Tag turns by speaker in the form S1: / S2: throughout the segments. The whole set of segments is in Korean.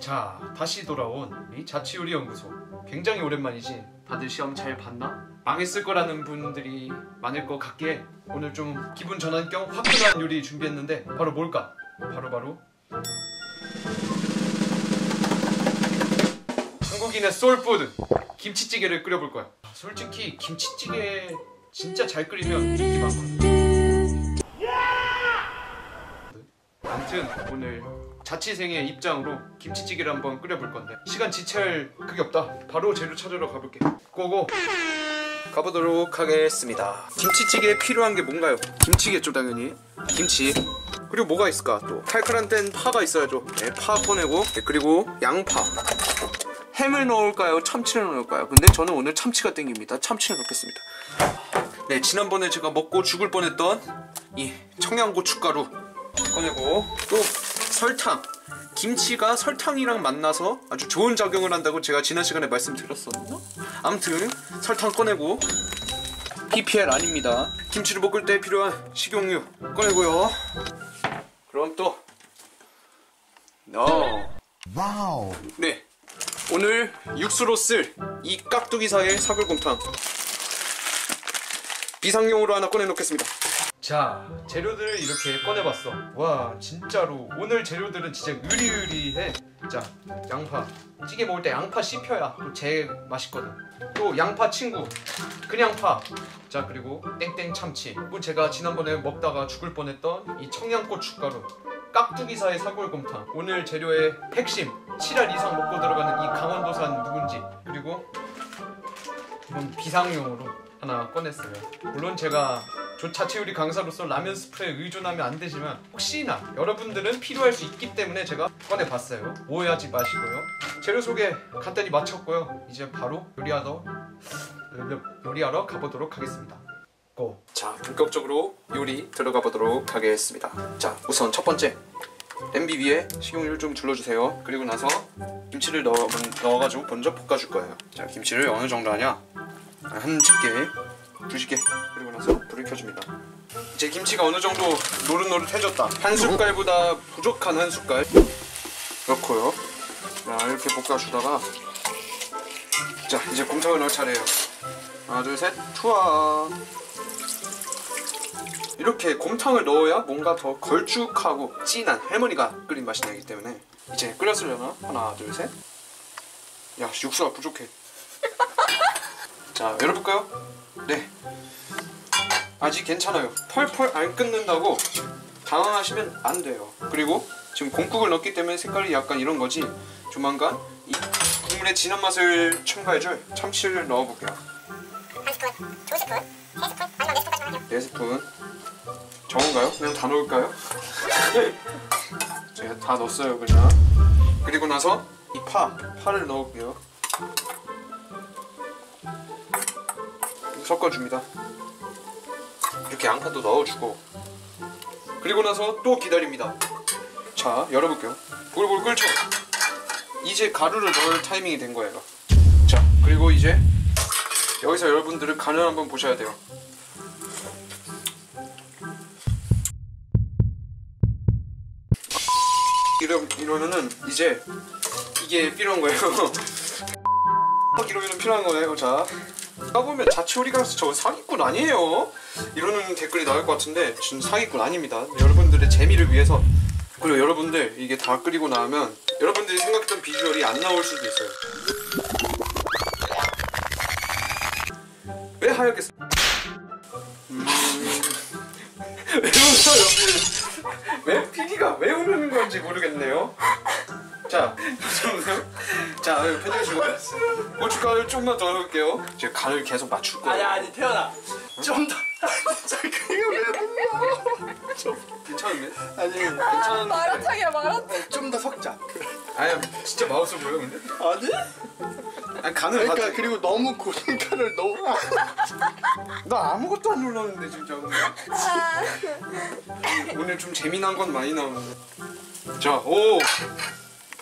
S1: 자 다시 돌아온 이 자취요리 연구소. 굉장히 오랜만이지? 다들 시험 잘 봤나? 망했을 거라는 분들이 많을 것 같기에 오늘 좀 기분 전환 겸 화끈한 요리 준비했는데 바로 뭘까? 바로 바로. 한국인의 소울푸드. 김치찌개를 끓여볼 거야. 솔직히 김치찌개 진짜 잘 끓이면 인기 많거든 아무튼 오늘 자취생의 입장으로 김치찌개를 한번 끓여볼 건데. 시간 지체할 그게 없다. 바로 재료 찾으러 가볼게. 고고. 가보도록 하겠습니다. 김치찌개에 필요한 게 뭔가요? 김치겠죠 당연히. 김치. 그리고 뭐가 있을까 또? 칼칼한 땐 파가 있어야죠. 네, 파 꺼내고. 네, 그리고 양파. 햄을 넣을까요? 참치를 넣을까요? 근데 저는 오늘 참치가 땡깁니다. 참치를 넣겠습니다. 네 지난번에 제가 먹고 죽을 뻔했던 이 청양고춧가루 꺼내고 또 설탕. 김치가 설탕이랑 만나서 아주 좋은 작용을 한다고 제가 지난 시간에 말씀드렸었나? 아무튼 설탕 꺼내고 PPL 아닙니다. 김치를 볶을 때 필요한 식용유 꺼내고요. 그럼 또. 어.
S2: 와우.
S1: 네. 오늘 육수로 쓸 이 깍두기사의 사골곰탕. 비상용으로 하나 꺼내놓겠습니다 자 재료들을 이렇게 꺼내봤어. 와 진짜로. 오늘 재료들은 진짜 으리으리해. 자 양파. 찌개 먹을 때 양파 씹혀야 또 제일 맛있거든. 또 양파 친구. 그냥 파자 그리고 땡땡 참치. 그리고 제가 지난번에 먹다가 죽을 뻔했던 이 청양고춧가루. 깍두기사의 사골곰탕. 오늘 재료의 핵심. 7알 이상 먹고 들어가는 이 강원도산 묵은지. 그리고 이건 비상용으로 하나 꺼냈어요. 물론 제가 조 자체요리 강사로서 라면 스프에 의존하면 안 되지만 혹시나 여러분들은 필요할 수 있기 때문에 제가 꺼내봤어요. 오해하지 마시고요. 재료 소개 간단히 마쳤고요. 이제 바로 요리하러 요리하러 가보도록 하겠습니다. 고. 자 본격적으로 요리 들어가 보도록 하겠습니다. 자 우선 첫 번째. 냄비 위에 식용유를 좀 둘러주세요. 그리고 나서 김치를 넣어, 넣어가지고 먼저 볶아줄 거예요. 자 김치를 어느 정도 하냐 한 집게 두 집게 그리고 나서 불을 켜줍니다. 이제 김치가 어느 정도 노릇노릇해졌다. 한 숟갈보다 부족한 한 숟갈. 넣고요. 자 이렇게 볶아주다가. 자 이제 곰탕을 넣을 차례예요. 하나 둘셋 투하. 이렇게 곰탕을 넣어야 뭔가 더 걸쭉하고 진한 할머니가 끓인 맛이 나기 때문에 이제 끓였으려나? 하나 둘셋야 육수가 부족해 자 열어볼까요? 네. 아직 괜찮아요. 펄펄 안 끓는다고 당황하시면 안 돼요. 그리고 지금 공국을 넣기 때문에 색깔이 약간 이런 거지. 조만간 이 국물의 진한 맛을 첨가해줄 참치를 넣어볼게요.
S3: 한 스푼, 두 스푼, 세 스푼, 마지막 네 스푼까지만 하죠.
S1: 네 스푼. 적은가요? 그냥 다 넣을까요? 제가 다 넣었어요 그냥. 그리고 나서 이 파, 파를 넣을게요 섞어줍니다. 이렇게 양파도 넣어주고. 그리고 나서 또 기다립니다. 자 열어볼게요. 볼볼 끓죠? 이제 가루를 넣을 타이밍이 된 거예요 자 그리고 이제 여기서 여러분들은 간을 한번 보셔야 돼요. 이러, 이러면은 이제 이게 필요한 거예요. 이러면 필요한 거예요. 자 까보면 자취요리 가서 저 사기꾼 아니에요? 이러는 댓글이 나올 것 같은데 전 사기꾼 아닙니다. 여러분들의 재미를 위해서. 그리고 여러분들 이게 다 끓이고 나면 여러분들이 생각했던 비주얼이 안 나올 수도 있어요. 왜 하얗게 쓰- 음... 왜 웃어요? 왜 PD가 왜 우는 건지 모르겠네요 자, 자, 여기 편집해주고 고춧가루 좀만 더 넣을게요. 제가 간을 계속 맞출 거예요.
S4: 아니 아니 태연아 좀 더.
S2: 그게 왜 웃나?
S1: 괜찮은데?
S2: 아니,
S1: 괜찮은데?
S5: 마라탕이야 마라탕
S2: 좀 더 섞자.
S1: 아니, 진짜 마우스 보여 근데?
S2: 아니?
S1: 아니 간을
S2: 그러니까
S1: 맞...
S2: 그리고 너무 고춧가루를 넣어.
S1: 나 아무것도 안 눌렀는데 진짜 오늘. 오늘 좀 재미난 건 많이 나오는데. 자, 오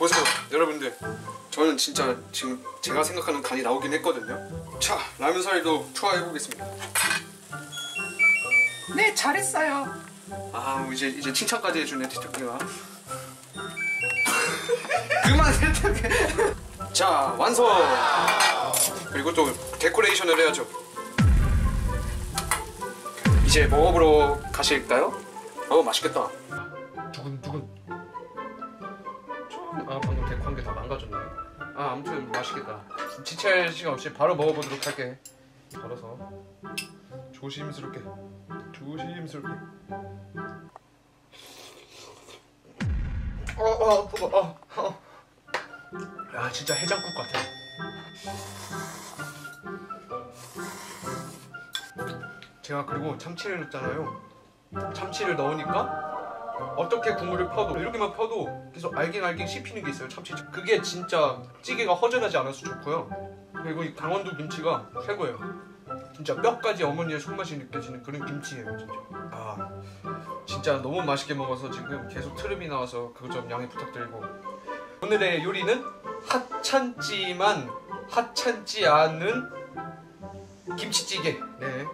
S1: 보세요, 여러분들. 저는 진짜 지금 제가 생각하는 간이 나오긴 했거든요. 자, 라면 사리도 투하해 보겠습니다. 네, 잘했어요. 아, 이제 이제 칭찬까지 해주네 티타키가. 그만 세탁해. 자 완성. 그리고 또 데코레이션을 해야죠. 이제 먹어보러 가실까요? 어 맛있겠다. 아 아무튼 맛있겠다. 지체할 시간 없이 바로 먹어보도록 할게. 걸어서 조심스럽게 조심스럽게. 어, 어, 아프다. 어, 어. 야, 진짜 해장국 같아. 제가 그리고 참치를 넣었잖아요. 참치를 넣으니까 어떻게 국물을 퍼도 이렇게만 퍼도 계속 알갱알갱 씹히는 게 있어요. 참치. 그게 진짜 찌개가 허전하지 않아서 좋고요. 그리고 이 강원도 김치가 최고예요. 진짜 뼈까지 어머니의 손맛이 느껴지는 그런 김치예요, 진짜. 아, 진짜 너무 맛있게 먹어서 지금 계속 트름이 나와서 그것 좀 양해 부탁드리고 오늘의 요리는 하찮지만 하찮지 않은 김치찌개 네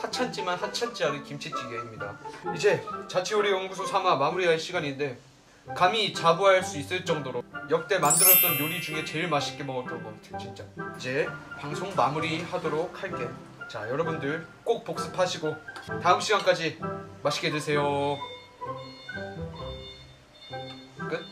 S1: 하찮지만 하찮지 않은 김치찌개입니다. 이제 자취요리 연구소 3화 마무리할 시간인데 감히 자부할 수 있을 정도로 역대 만들었던 요리 중에 제일 맛있게 먹었던 것 같아 진짜. 이제 방송 마무리하도록 할게. 자 여러분들 꼭 복습하시고 다음 시간까지 맛있게 드세요. 끝